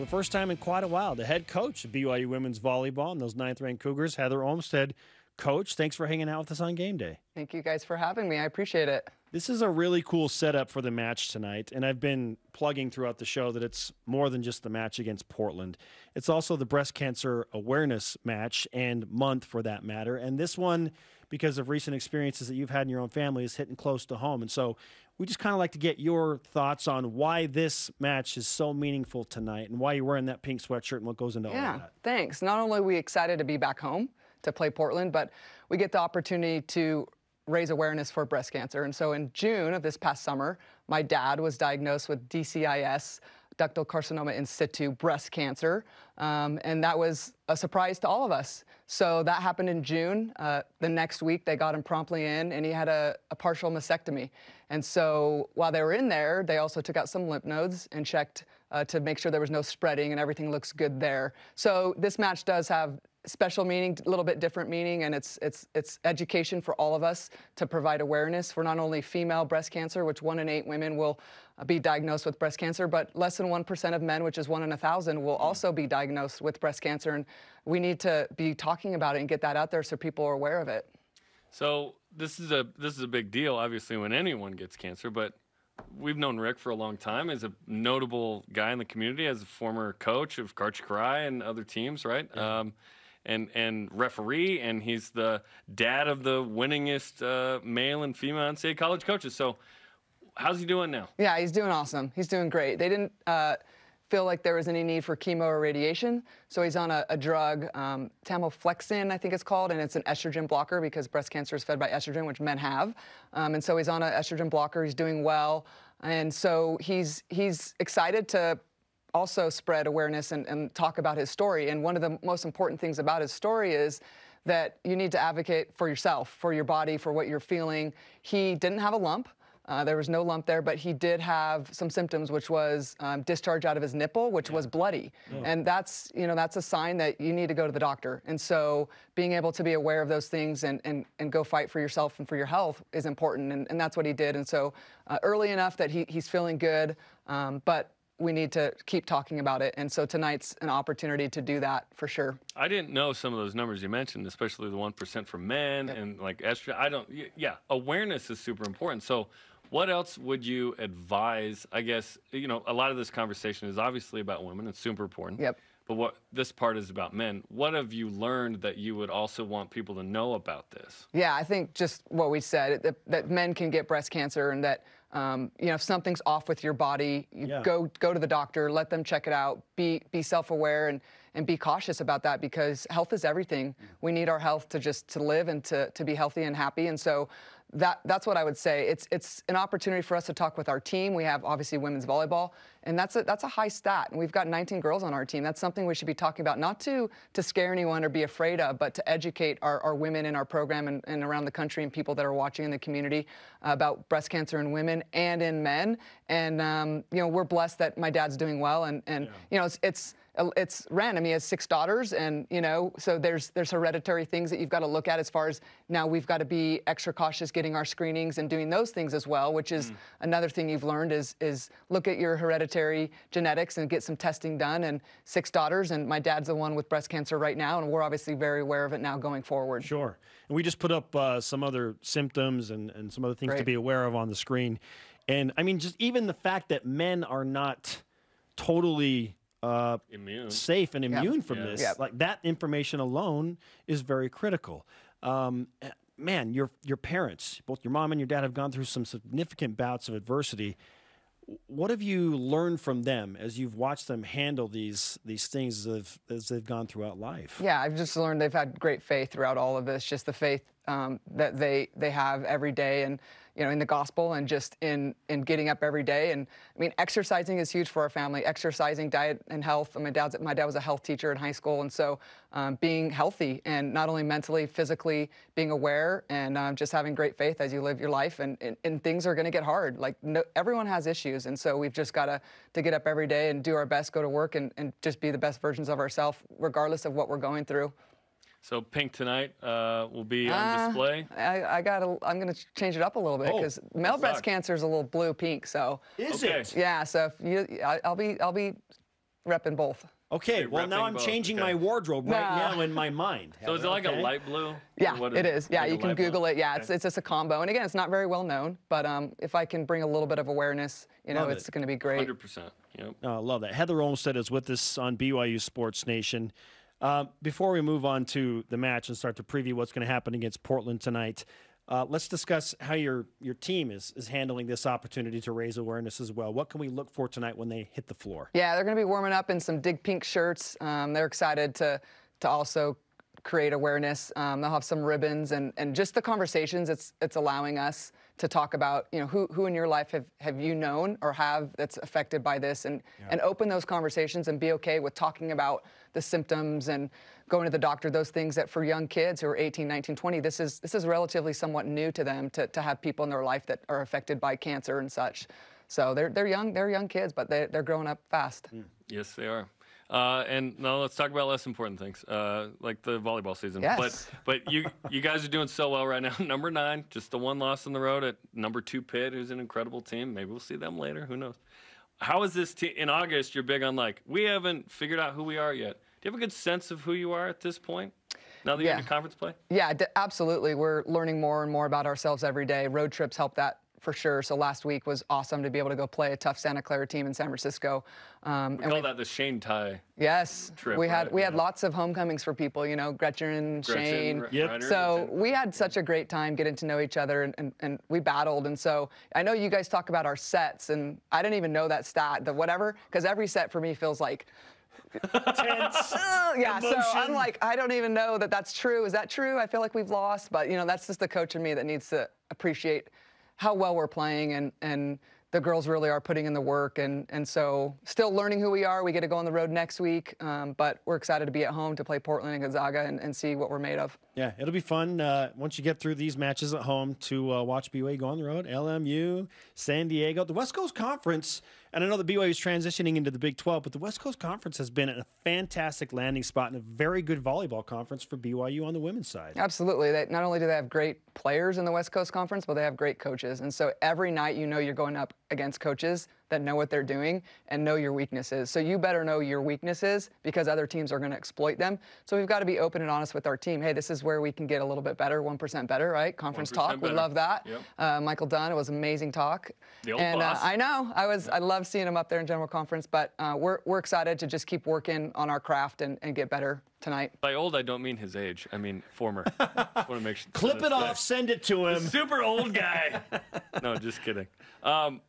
for the first time in quite a while, the head coach of BYU women's volleyball and those ninth ranked Cougars, Heather Olmstead. Coach, thanks for hanging out with us on game day. Thank you guys for having me. I appreciate it. This is a really cool setup for the match tonight, and I've been plugging throughout the show that it's more than just the match against Portland. It's also the breast cancer awareness match and month for that matter. And this one, because of recent experiences that you've had in your own family, is hitting close to home. And so we just kind of like to get your thoughts on why this match is so meaningful tonight and why you're wearing that pink sweatshirt and what goes into yeah, all that. Yeah, Thanks. Not only are we excited to be back home, to play Portland, but we get the opportunity to raise awareness for breast cancer. And so in June of this past summer, my dad was diagnosed with DCIS, ductal carcinoma in situ breast cancer. Um, and that was a surprise to all of us. So that happened in June. Uh, the next week, they got him promptly in, and he had a, a, partial mastectomy. And so while they were in there, they also took out some lymph nodes and checked uh, to make sure there was no spreading and everything looks good there. So this match does have special meaning, a little bit different meaning, and it's it's it's education for all of us to provide awareness for not only female breast cancer, which one in eight women will be diagnosed with breast cancer, but less than one percent of men, which is one in a thousand, will also be diagnosed with breast cancer, and we need to be talking about it and get that out there so people are aware of it. So this is a this is a big deal, obviously, when anyone gets cancer, but. We've known Rick for a long time as a notable guy in the community, as a former coach of Karch Kiraly and other teams, right? Yeah. Um, and and referee, and he's the dad of the winningest uh, male and female NCAA college coaches. So, how's he doing now? Yeah, he's doing awesome. He's doing great. They didn't. Uh, feel like there was any need for chemo or radiation. So he's on a, a drug, um, Tamoxifen, I think it's called, and it's an estrogen blocker because breast cancer is fed by estrogen, which men have. Um, and so he's on an estrogen blocker. He's doing well, and so he's he's excited to also spread awareness and, and talk about his story. And one of the most important things about his story is that you need to advocate for yourself, for your body, for what you're feeling. He didn't have a lump. Uh, there was no lump there, but he did have some symptoms, which was um, discharge out of his nipple, which yeah. was bloody, oh. and that's you know that's a sign that you need to go to the doctor. And so, being able to be aware of those things and and, and go fight for yourself and for your health is important, and, and that's what he did. And so, uh, early enough that he, he's feeling good, um, but we need to keep talking about it. And so tonight's an opportunity to do that for sure. I didn't know some of those numbers you mentioned, especially the 1% for men yep. and like estrogen. I don't, yeah, awareness is super important. So, what else would you advise? I guess, you know, a lot of this conversation is obviously about women, it's super important. Yep. But what this part is about men. What have you learned that you would also want people to know about this? Yeah, I think just what we said that, that men can get breast cancer and that um, you know, if something's off with your body, you yeah. go go to the doctor, let them check it out. Be be self-aware and and be cautious about that because health is everything. We need our health to just to live and to to be healthy and happy. And so that that's what I would say. It's it's an opportunity for us to talk with our team. We have obviously women's volleyball, and that's a that's a high stat. And we've got 19 girls on our team. That's something we should be talking about, not to to scare anyone or be afraid of, but to educate our, our women in our program and, and around the country and people that are watching in the community about breast cancer in women and in men. And um, you know, we're blessed that my dad's doing well, and and yeah. you know, it's it's it's random. He has six daughters, and you know, so there's there's hereditary things that you've got to look at as far as now we've got to be extra cautious getting our screenings and doing those things as well, which is mm. another thing you've learned is is look at your hereditary genetics and get some testing done. And six daughters, and my dad's the one with breast cancer right now, and we're obviously very aware of it now going forward. Sure. And we just put up uh, some other symptoms and, and some other things Great. to be aware of on the screen. And I mean, just even the fact that men are not totally uh, immune. safe and immune yep. from yeah. this. Yep. Like that information alone is very critical. Um, man, your your parents, both your mom and your dad, have gone through some significant bouts of adversity. What have you learned from them as you've watched them handle these these things as they've, as they've gone throughout life? Yeah, I've just learned they've had great faith throughout all of this. Just the faith um, that they they have every day, and you know, in the gospel and just in in getting up every day. And I mean, exercising is huge for our family. Exercising, diet, and health. my dad's my dad was a health teacher in high school, and so um, being healthy and not only mentally, physically, being aware and um, just having great faith as you live your life. And and, and things are going to get hard. Like no, everyone has issues, and so we've just got to to get up every day and do our best, go to work, and, and just be the best versions of ourselves, regardless of what we're going through. So pink tonight uh, will be on uh, display. I, I got. I'm going to change it up a little bit because oh, male breast cancer is a little blue pink. So is okay. it? Yeah. So if you, I, will be. I'll be repping both. Okay, well now I'm both. changing okay. my wardrobe right nah. now in my mind. So is it like okay? a light blue? Yeah, it is. Yeah, like you can Google blue? it. Yeah, okay. it's it's just a combo. And again, it's not very well known, but um, if I can bring a little bit of awareness, you know, love it's it. going to be great. 100%. Yep. Oh, I love that. Heather Olmstead is with us on BYU Sports Nation. Uh, before we move on to the match and start to preview what's going to happen against Portland tonight, uh, let's discuss how your your team is is handling this opportunity to raise awareness as well. What can we look for tonight when they hit the floor? Yeah, they're going to be warming up in some Dig Pink shirts. Um, they're excited to to also create awareness. Um, they'll have some ribbons and, and just the conversations it's it's allowing us to talk about, you know, who, who in your life have, have you known or have that's affected by this and, yeah. and open those conversations and be okay with talking about the symptoms and going to the doctor, those things that for young kids who are 18, 19, 20, this is, this is relatively somewhat new to them to, to have people in their life that are affected by cancer and such. So they're, they're young, they're young kids, but they, they're growing up fast. Mm. Yes, they are. Uh, and now let's talk about less important things, uh, like the volleyball season. Yes. But but you you guys are doing so well right now. number nine, just the one loss on the road at number two Pitt, who's an incredible team. Maybe we'll see them later. Who knows? How is this team in August? You're big on like we haven't figured out who we are yet. Do you have a good sense of who you are at this point? Now that yeah. you're in conference play? Yeah, d- absolutely. We're learning more and more about ourselves every day. Road trips help that for sure. So last week was awesome to be able to go play a tough Santa Clara team in San Francisco. Um, we and call that the Shane tie. Yes, trip, we had right? we yeah. had lots of homecomings for people. You know, Gretchen, Gretchen Shane. Yep. So we had such a great time getting to know each other, and, and, and, we battled. And so I know you guys talk about our sets, and I didn't even know that stat, the whatever, because every set for me feels like. Tense. yeah, Emotion. so I'm like, I don't even know that that's true. Is that true? I feel like we've lost, but you know, that's just the coach in me that needs to appreciate how well we're playing and and the girls really are putting in the work and and so still learning who we are. We get to go on the road next week um, but we're excited to be at home to play portland and gonzaga and, and see what we're made of yeah it'll be fun uh, once you get through these matches at home to uh, watch BYU go on the road lmu san diego the west coast conference and I know the BYU is transitioning into the Big 12, but the West Coast Conference has been a fantastic landing spot and a very good volleyball conference for BYU on the women's side. Absolutely. They, not only do they have great players in the West Coast Conference, but they have great coaches. And so every night you know you're going up against coaches that know what they're doing and know your weaknesses. So you better know your weaknesses because other teams are going to exploit them. So we've got to be open and honest with our team. Hey, this is where we can get a little bit better, 1% better, right? Conference talk. Better. We love that. Yep. Uh, Michael Dunn, it was amazing talk. The old and uh, I know. I was I love seeing him up there in general conference, but uh, we're we're excited to just keep working on our craft and, and get better tonight. By old, I don't mean his age. I mean former. want to make sure. Clip it off. Send it to him. Super old guy. no, just kidding. Um,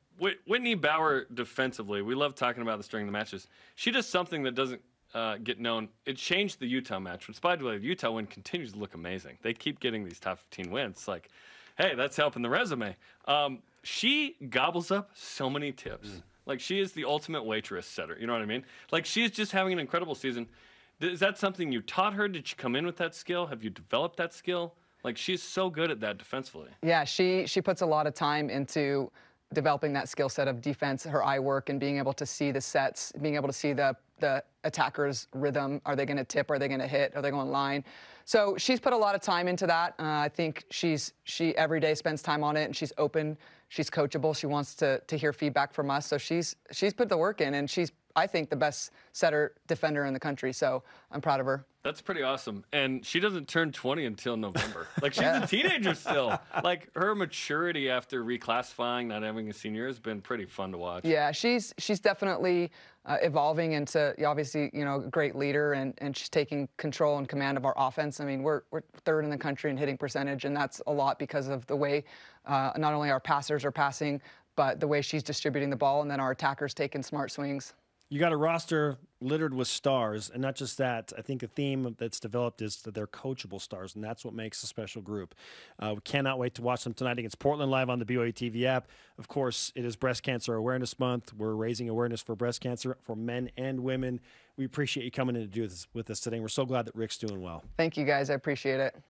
Whitney Bower defensively, we love talking about this during the matches. She does something that doesn't uh, get known. It changed the Utah match, which, by the way, the Utah win continues to look amazing. They keep getting these top 15 wins. Like, hey, that's helping the resume. Um, she gobbles up so many tips. Mm. Like, she is the ultimate waitress setter. You know what I mean? Like, she's just having an incredible season. Is that something you taught her? Did she come in with that skill? Have you developed that skill? Like, she's so good at that defensively. Yeah, she she puts a lot of time into developing that skill set of defense, her eye work, and being able to see the sets, being able to see the the attacker's rhythm. Are they going to tip? Are they going to hit? Are they going line? So she's put a lot of time into that. Uh, I think she's she every day spends time on it, and she's open. She's coachable. She wants to to hear feedback from us. So she's she's put the work in, and she's I think the best setter defender in the country. So I'm proud of her. That's pretty awesome. And she doesn't turn 20 until November. Like she's yeah. a teenager still. Like her maturity after reclassifying, not having a senior, has been pretty fun to watch. Yeah, she's she's definitely uh, evolving into obviously you know a great leader, and, and she's taking control and command of our offense. I mean, we're we're third in the country in hitting percentage, and that's a lot because of the way uh, not only our passers are passing, but the way she's distributing the ball, and then our attackers taking smart swings you got a roster littered with stars, and not just that. I think a theme that's developed is that they're coachable stars, and that's what makes a special group. Uh, we cannot wait to watch them tonight against Portland live on the BYU TV app. Of course, it is Breast Cancer Awareness Month. We're raising awareness for breast cancer for men and women. We appreciate you coming in to do this with us today. We're so glad that Rick's doing well. Thank you, guys. I appreciate it.